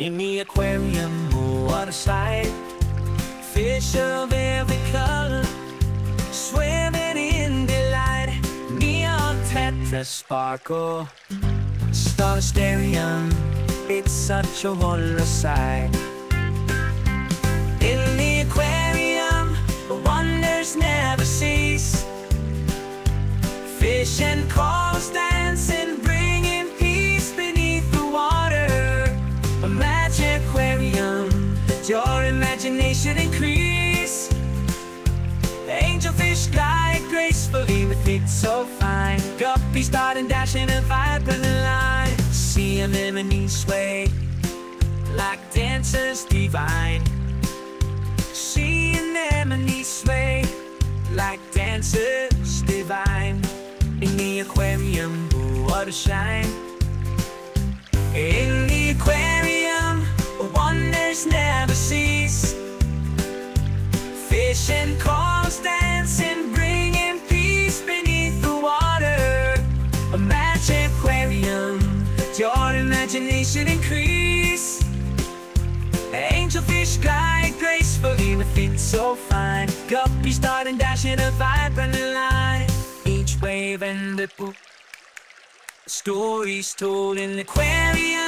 In the aquarium, what a sight Fish of every color. Swimming in delight. Neon tetra sparkle. Starstarium It's such a wondrous sight. In the aquarium The wonders never cease. Fish and corals dancing Let your imagination increase. Angelfish glide gracefully with feet so fine. Guppies dashing and vibrant line. Sea anemones sway like dancers divine. Sea anemones sway like dancers divine. In the aquarium, what shine Fish and corals dancing, bringing peace beneath the water. A magic aquarium, let your imagination increase. Angelfish glide gracefully with feet so fine. Guppies starting dashing a vibrant line. Each wave and ripple, stories told in the aquarium.